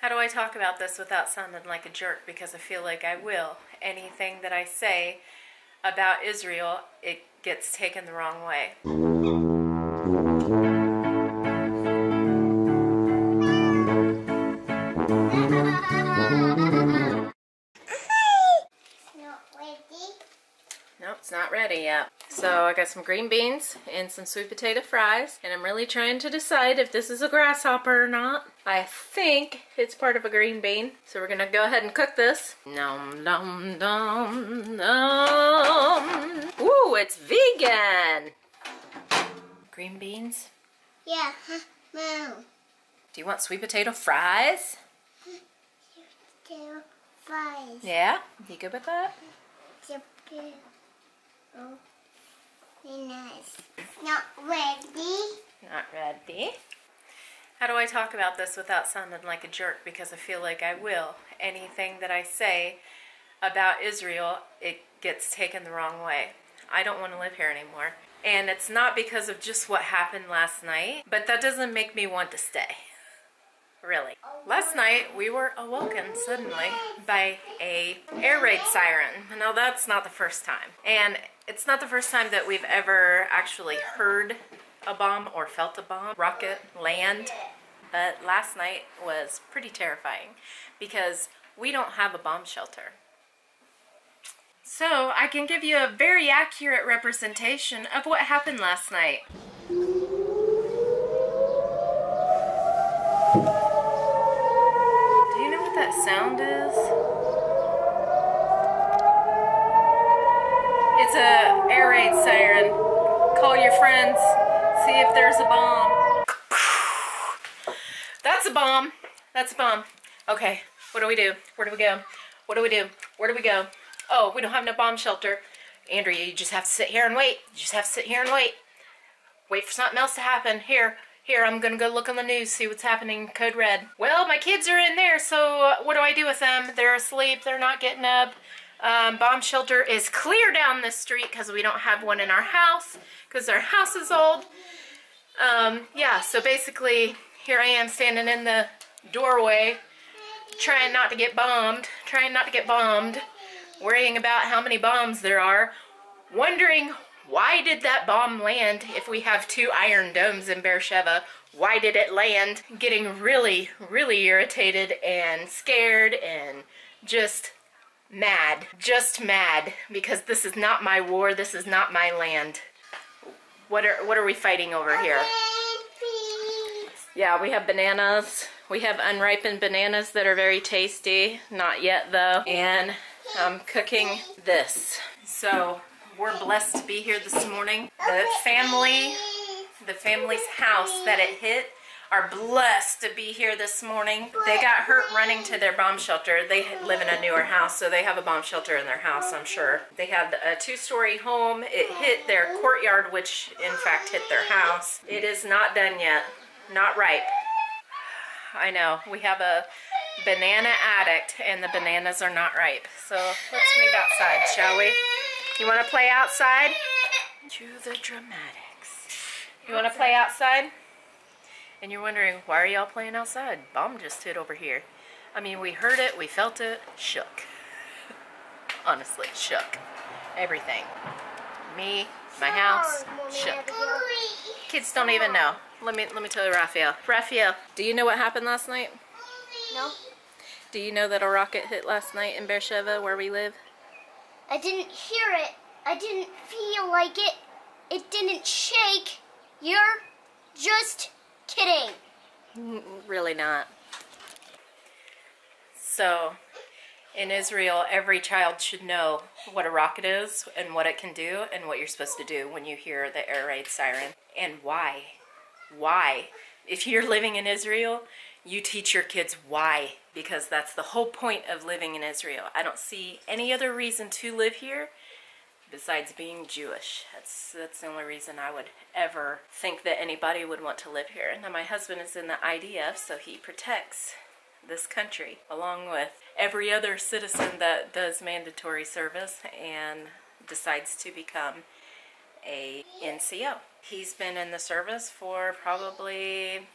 How do I talk about this without sounding like a jerk? Because I feel like I will. Anything that I say about Israel, it gets taken the wrong way. Yet. So I got some green beans and some sweet potato fries, and I'm really trying to decide if this is a grasshopper or not. I think it's part of a green bean, so we're gonna go ahead and cook this. Nom nom nom nom. Ooh, it's vegan. Green beans. Yeah, huh? Mom. Do you want sweet potato fries? Two, five. Yeah, you good with that? Two, oh, nice. Not ready. Not ready. How do I talk about this without sounding like a jerk? Because I feel like I will. Anything that I say about Israel, it gets taken the wrong way. I don't want to live here anymore. And it's not because of just what happened last night, but that doesn't make me want to stay. Really. Last night we were awoken suddenly by a air raid siren. Now that's not the first time. And it's not the first time that we've ever actually heard a bomb or felt a bomb, rocket land. But last night was pretty terrifying because we don't have a bomb shelter. So I can give you a very accurate representation of what happened last night. Do you know what that sound is? It's a air raid siren. Call your friends. See if there's a bomb. That's a bomb. That's a bomb. Okay, what do we do? Where do we go? What do we do? Where do we go? Oh, we don't have no bomb shelter. Andrea, you just have to sit here and wait. You just have to sit here and wait. Wait for something else to happen. Here, here, I'm gonna go look on the news, see what's happening Code Red. Well, my kids are in there, so what do I do with them? They're asleep, they're not getting up. Um, bomb shelter is clear down this street because we don't have one in our house because our house is old. Um, yeah, so basically, here I am standing in the doorway trying not to get bombed, trying not to get bombed, worrying about how many bombs there are, wondering why did that bomb land if we have two iron domes in Beersheba? Why did it land? Getting really, really irritated and scared and just mad. Just mad because this is not my war. This is not my land. What are what are we fighting over here? Yeah, we have bananas. We have unripened bananas that are very tasty. Not yet though. And I'm cooking this. So we're blessed to be here this morning. The family, the family's house that it hit are blessed to be here this morning. They got hurt running to their bomb shelter. They live in a newer house, so they have a bomb shelter in their house, I'm sure. They had a two-story home. It hit their courtyard, which in fact hit their house. It is not done yet. Not ripe. I know. We have a banana addict, and the bananas are not ripe. So let's move outside, shall we? You want to play outside? To the dramatics. You want to play outside? And you're wondering, why are y'all playing outside? Bomb just hit over here. I mean, we heard it, we felt it, shook. Honestly, shook. Everything. Me, my house, shook. Kids don't even know. Let me let me tell you, Rafael. Rafael, do you know what happened last night? No, Do you know that a rocket hit last night in Beersheba, where we live? I didn't hear it. I didn't feel like it. It didn't shake. You're just kidding. Mm, really not. So, in Israel, every child should know what a rocket is and what it can do and what you're supposed to do when you hear the air raid siren and why. Why? If you're living in Israel, you teach your kids why because that's the whole point of living in Israel. I don't see any other reason to live here besides being Jewish. That's that's the only reason I would ever think that anybody would want to live here. Now my husband is in the IDF, so he protects this country along with every other citizen that does mandatory service and decides to become a NCO. He's been in the service for probably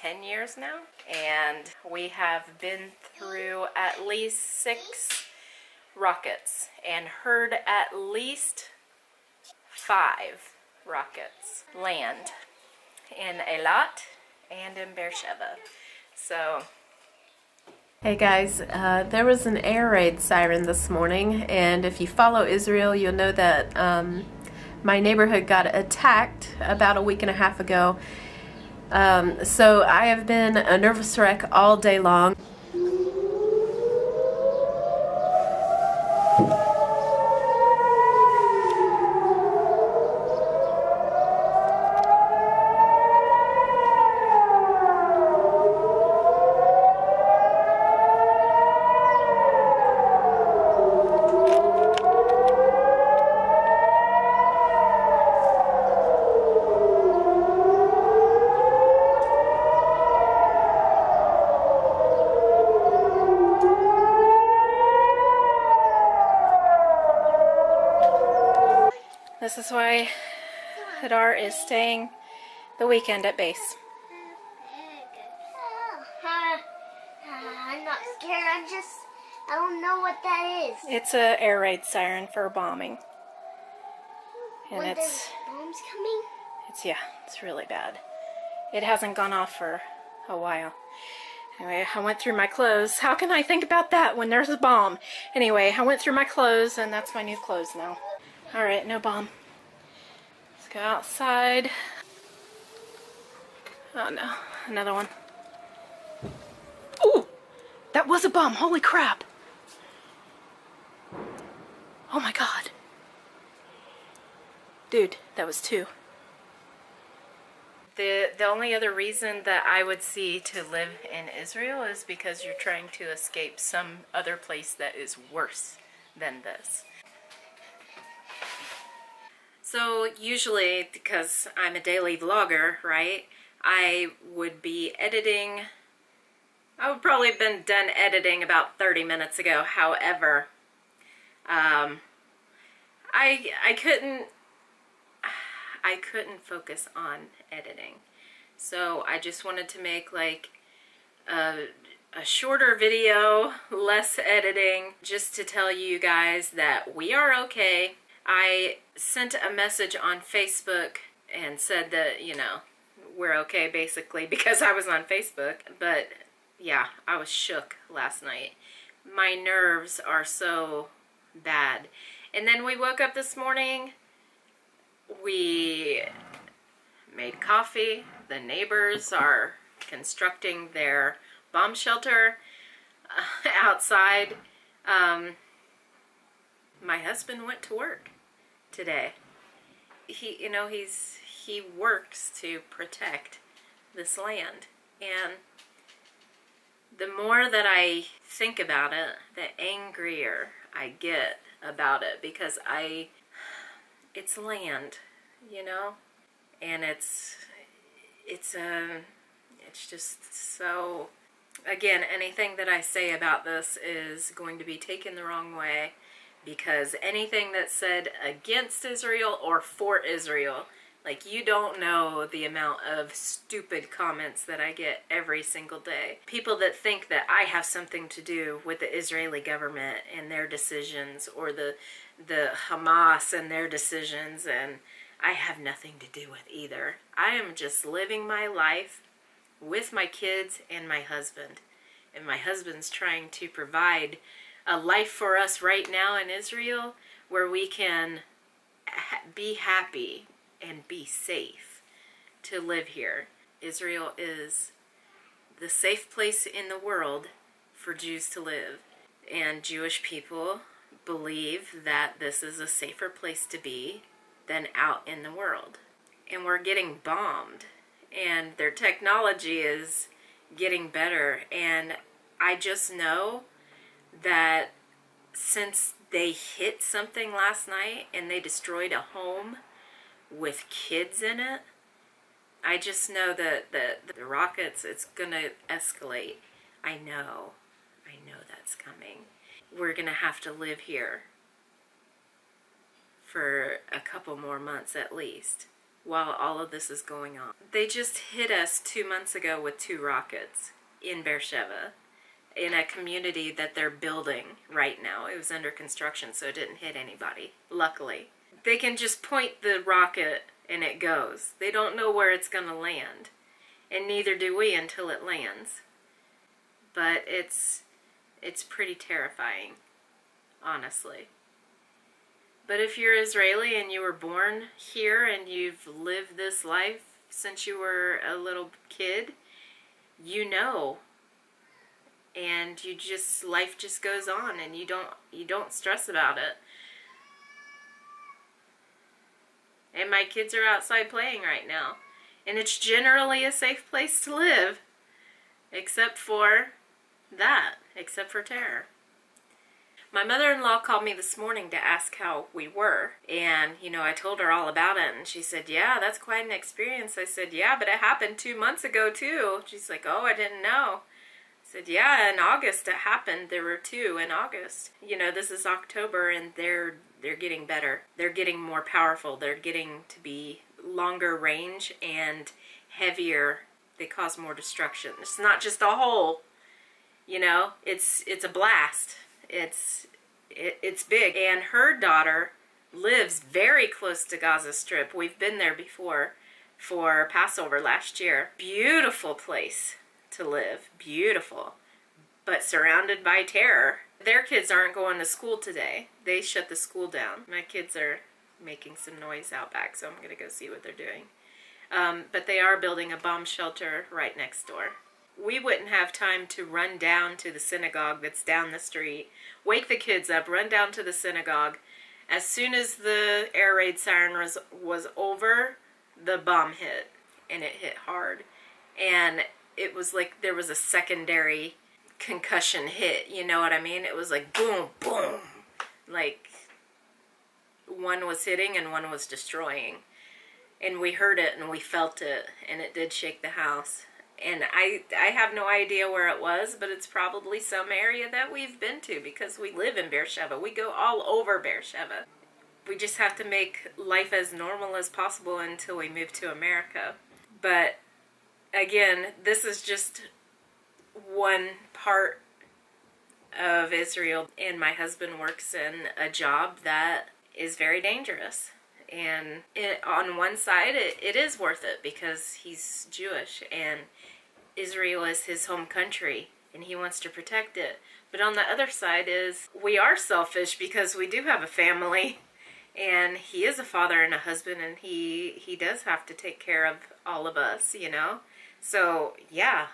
10 years now. And we have been through at least six rockets and heard at least five rockets land in Eilat and in Beersheba. So Hey guys, uh, there was an air raid siren this morning, and if you follow Israel, you'll know that um, my neighborhood got attacked about a week and a half ago. Um, so I have been a nervous wreck all day long. This is why Hadar is staying the weekend at base. Uh, I'm not scared. I'm just. I don't know what that is. It's a air raid siren for bombing. And when it's bombs coming. it's yeah, it's really bad. It hasn't gone off for a while. Anyway, I went through my clothes. How can I think about that when there's a bomb? Anyway, I went through my clothes and that's my new clothes now. Alright, no bomb. Go outside. Oh no, another one. Ooh! That was a bomb, holy crap! Oh my god. Dude, that was two. The the only other reason that I would see to live in Israel is because you're trying to escape some other place that is worse than this. So usually, because I'm a daily vlogger, right, I would be editing. I would probably have been done editing about 30 minutes ago. However, um, I I couldn't I couldn't focus on editing. So I just wanted to make like a, a shorter video, less editing, just to tell you guys that we are okay. I sent a message on Facebook and said that, you know, we're okay basically because I was on Facebook. But yeah, I was shook last night. My nerves are so bad. And then we woke up this morning, we made coffee. The neighbors are constructing their bomb shelter uh, outside. Um, my husband went to work today. He, you know, he's he works to protect this land, and the more that I think about it, the angrier I get about it because I, it's land, you know, and it's, it's a, it's just so, again, anything that I say about this is going to be taken the wrong way because anything that's said against Israel or for Israel, like you don't know the amount of stupid comments that I get every single day. People that think that I have something to do with the Israeli government and their decisions or the the Hamas and their decisions and I have nothing to do with either. I am just living my life with my kids and my husband. And my husband's trying to provide a life for us right now in Israel where we can be happy and be safe to live here. Israel is the safe place in the world for Jews to live. And Jewish people believe that this is a safer place to be than out in the world. And we're getting bombed, and their technology is getting better. And I just know that since they hit something last night and they destroyed a home with kids in it, I just know that the, the rockets, it's going to escalate. I know. I know that's coming. We're going to have to live here for a couple more months at least while all of this is going on. They just hit us two months ago with two rockets in Beersheba in a community that they're building right now. It was under construction, so it didn't hit anybody, luckily. They can just point the rocket and it goes. They don't know where it's going to land, and neither do we until it lands. But it's it's pretty terrifying, honestly. But if you're Israeli and you were born here and you've lived this life since you were a little kid, you know. And you just life just goes on and you don't you don't stress about it. And my kids are outside playing right now. And it's generally a safe place to live except for that, except for terror. My mother-in-law called me this morning to ask how we were. And, you know, I told her all about it. And she said, yeah, that's quite an experience. I said, yeah, but it happened two months ago, too. She's like, oh, I didn't know. Said, yeah, in August it happened. There were two in August. You know, this is October and they're they're getting better. They're getting more powerful. They're getting to be longer range and heavier. They cause more destruction. It's not just a hole. You know, it's it's a blast. It's it, it's big. And her daughter lives very close to Gaza Strip. We've been there before for Passover last year. Beautiful place to live. Beautiful. But surrounded by terror. Their kids aren't going to school today. They shut the school down. My kids are making some noise out back, so I'm going to go see what they're doing. Um, but they are building a bomb shelter right next door we wouldn't have time to run down to the synagogue that's down the street, wake the kids up, run down to the synagogue. As soon as the air raid siren was, was over, the bomb hit, and it hit hard. And it was like there was a secondary concussion hit, you know what I mean? It was like boom, boom. Like one was hitting and one was destroying. And we heard it and we felt it, and it did shake the house and I I have no idea where it was, but it's probably some area that we've been to because we live in Beersheba. We go all over Beersheba. We just have to make life as normal as possible until we move to America. But again, this is just one part of Israel, and my husband works in a job that is very dangerous and it, on one side it, it is worth it because he's Jewish and Israel is his home country and he wants to protect it. But on the other side is we are selfish because we do have a family and he is a father and a husband and he he does have to take care of all of us, you know? So, yeah.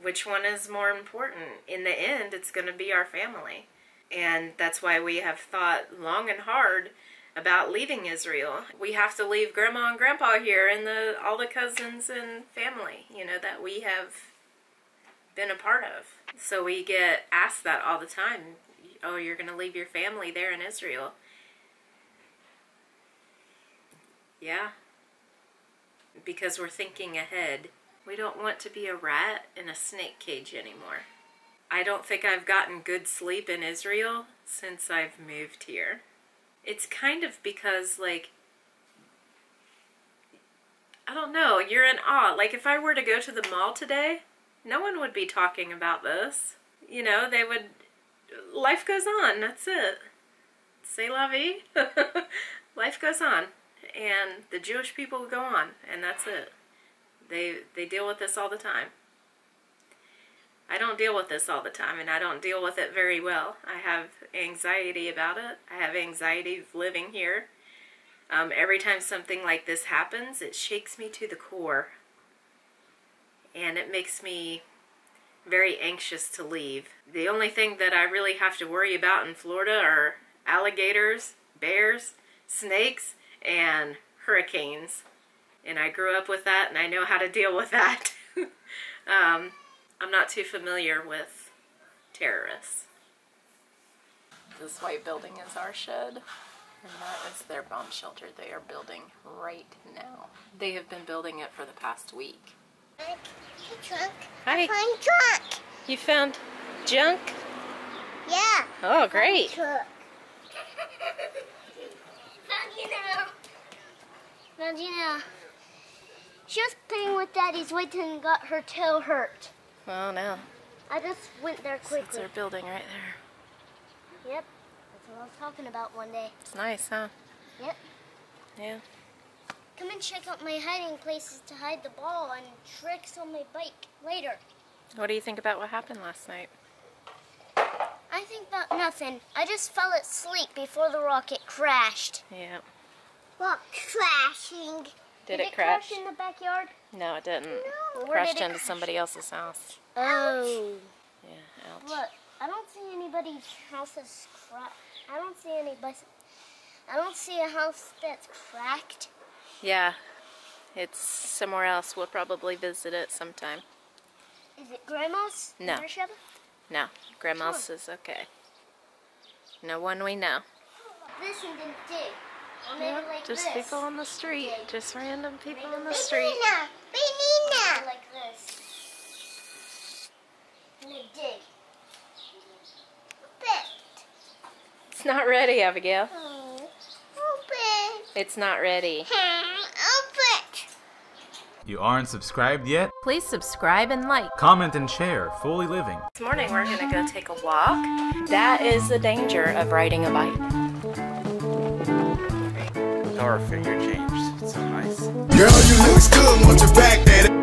Which one is more important? In the end, it's going to be our family. And that's why we have thought long and hard about leaving Israel. We have to leave grandma and grandpa here and the all the cousins and family, you know, that we have been a part of. So we get asked that all the time. Oh, you're going to leave your family there in Israel. Yeah. Because we're thinking ahead. We don't want to be a rat in a snake cage anymore. I don't think I've gotten good sleep in Israel since I've moved here it's kind of because like I don't know, you're in awe. Like if I were to go to the mall today, no one would be talking about this. You know, they would life goes on, that's it. C'est la vie. life goes on. And the Jewish people go on, and that's it. They they deal with this all the time. I don't deal with this all the time and I don't deal with it very well. I have anxiety about it. I have anxiety of living here. Um, every time something like this happens, it shakes me to the core. And it makes me very anxious to leave. The only thing that I really have to worry about in Florida are alligators, bears, snakes, and hurricanes. And I grew up with that and I know how to deal with that. um, I'm not too familiar with terrorists. This white building is our shed, and that is their bomb shelter they are building right now. They have been building it for the past week. Hey, trunk. Hi. Find trunk. You found junk? Yeah. Oh, great. Trunk. Found you now. Regina, she was playing with Daddy's weight and got her toe hurt. Oh no. I just went there quickly. our building right there. Yep, that's what I was talking about one day. It's nice, huh? Yep. Yeah. Come and check out my hiding places to hide the ball and tricks on my bike later. What do you think about what happened last night? I think about nothing. I just fell asleep before the rocket crashed. Yeah. What crashing? Did, it, crash? in the backyard? No, it didn't. No. It crashed did it into crash? somebody else's house. Oh. Yeah, ouch. Look, I don't see anybody's house that's cracked. I don't see anybody. I don't see a house that's cracked. Yeah. It's somewhere else. We'll probably visit it sometime. Is it Grandma's? No. No, Grandma's is okay. No one we know. This then dig. Or maybe like Just this. people on the street. Just random people on the street. Like this. Dig. It's not ready, Abigail. Hmm. Open. It's not ready. Open. You aren't subscribed yet? Please subscribe and like. Comment and share Fooly Living. This morning we're gonna go take a walk. That is the danger of riding a bike. Our finger changed. It's so nice. Girl, you look good, want you back that